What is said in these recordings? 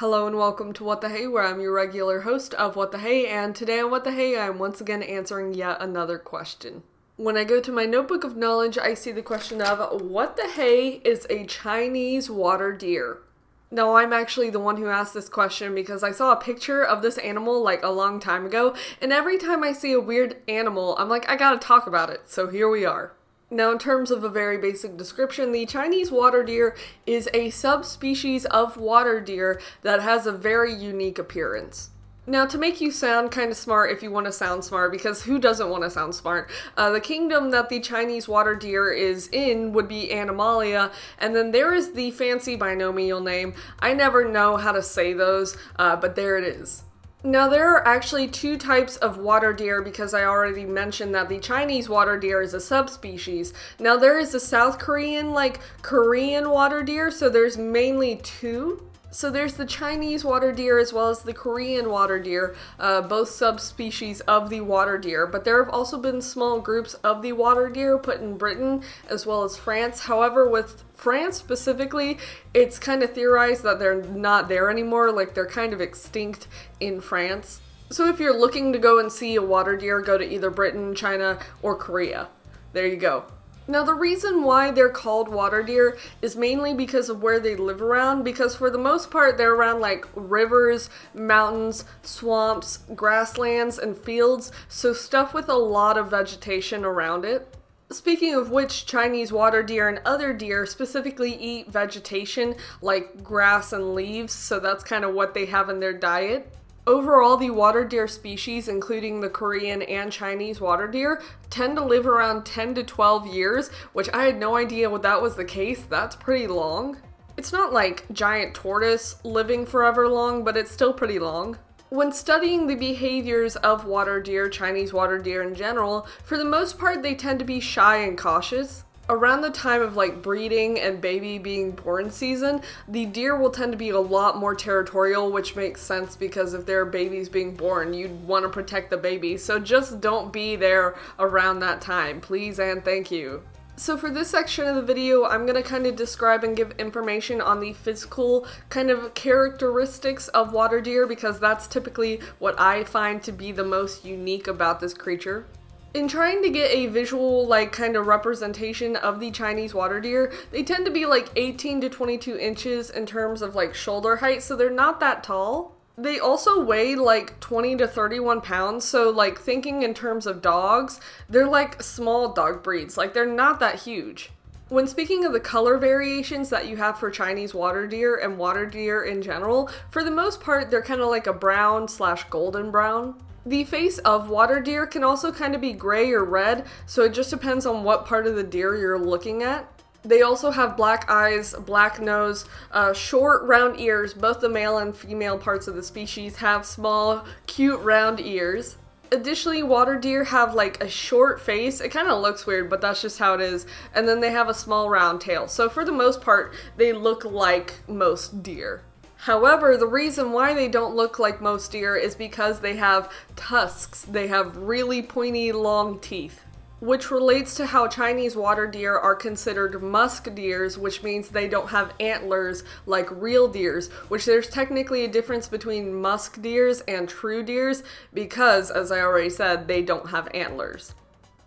Hello and welcome to What the Hay, where I'm your regular host of What the Hay, and today on What the Hay, I'm once again answering yet another question. When I go to my notebook of knowledge, I see the question of what the hey is a Chinese water deer? No, I'm actually the one who asked this question because I saw a picture of this animal like a long time ago, and every time I see a weird animal, I'm like, I gotta talk about it, so here we are. Now, in terms of a very basic description, the Chinese water deer is a subspecies of water deer that has a very unique appearance. Now, to make you sound kind of smart if you want to sound smart, because who doesn't want to sound smart? Uh, the kingdom that the Chinese water deer is in would be Animalia, and then there is the fancy binomial name. I never know how to say those, uh, but there it is. Now, there are actually two types of water deer because I already mentioned that the Chinese water deer is a subspecies. Now, there is the South Korean, like Korean water deer, so there's mainly two. So there's the Chinese water deer as well as the Korean water deer, uh, both subspecies of the water deer. But there have also been small groups of the water deer put in Britain as well as France. However, with France specifically, it's kind of theorized that they're not there anymore, like they're kind of extinct in France. So if you're looking to go and see a water deer, go to either Britain, China, or Korea. There you go. Now, the reason why they're called water deer is mainly because of where they live around, because for the most part, they're around like rivers, mountains, swamps, grasslands, and fields, so stuff with a lot of vegetation around it. Speaking of which, Chinese water deer and other deer specifically eat vegetation like grass and leaves, so that's kind of what they have in their diet. Overall, the water deer species, including the Korean and Chinese water deer, tend to live around 10 to 12 years, which I had no idea what that was the case. That's pretty long. It's not like giant tortoise living forever long, but it's still pretty long. When studying the behaviors of water deer, Chinese water deer in general, for the most part they tend to be shy and cautious around the time of like breeding and baby being born season, the deer will tend to be a lot more territorial, which makes sense because if there are babies being born, you'd want to protect the baby. So just don't be there around that time, please and thank you. So for this section of the video, I'm going to kind of describe and give information on the physical kind of characteristics of water deer because that's typically what I find to be the most unique about this creature. In trying to get a visual, like, kind of representation of the Chinese water deer, they tend to be like 18 to 22 inches in terms of like shoulder height, so they're not that tall. They also weigh like 20 to 31 pounds, so like thinking in terms of dogs, they're like small dog breeds, like they're not that huge. When speaking of the color variations that you have for Chinese water deer and water deer in general, for the most part, they're kind of like a brown slash golden brown. The face of water deer can also kind of be gray or red, so it just depends on what part of the deer you're looking at. They also have black eyes, black nose, uh, short round ears. Both the male and female parts of the species have small, cute round ears. Additionally, water deer have like a short face. It kind of looks weird, but that's just how it is. And then they have a small round tail. So for the most part, they look like most deer. However, the reason why they don't look like most deer is because they have tusks. They have really pointy, long teeth. Which relates to how Chinese water deer are considered musk deers, which means they don't have antlers like real deers, which there's technically a difference between musk deers and true deers because, as I already said, they don't have antlers.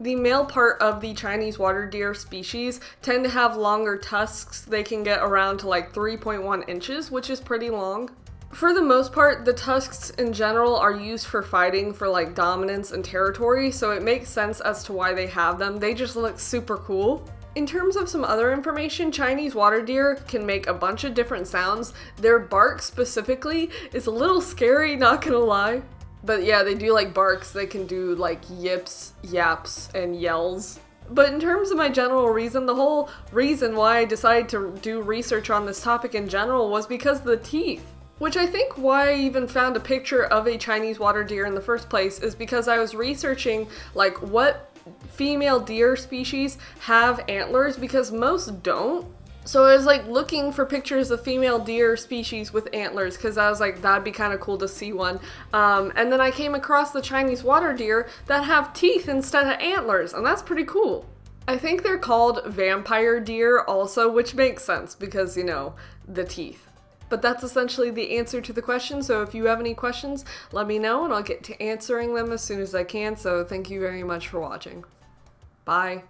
The male part of the Chinese water deer species tend to have longer tusks. They can get around to like 3.1 inches, which is pretty long. For the most part, the tusks in general are used for fighting for like dominance and territory, so it makes sense as to why they have them. They just look super cool. In terms of some other information, Chinese water deer can make a bunch of different sounds. Their bark specifically is a little scary, not gonna lie. But yeah, they do like barks. They can do like yips, yaps, and yells. But in terms of my general reason, the whole reason why I decided to do research on this topic in general was because of the teeth. Which I think why I even found a picture of a Chinese water deer in the first place is because I was researching like what female deer species have antlers because most don't. So I was like looking for pictures of female deer species with antlers because I was like, that'd be kind of cool to see one. Um, and then I came across the Chinese water deer that have teeth instead of antlers, and that's pretty cool. I think they're called vampire deer also, which makes sense because, you know, the teeth. But that's essentially the answer to the question. So if you have any questions, let me know and I'll get to answering them as soon as I can. So thank you very much for watching. Bye.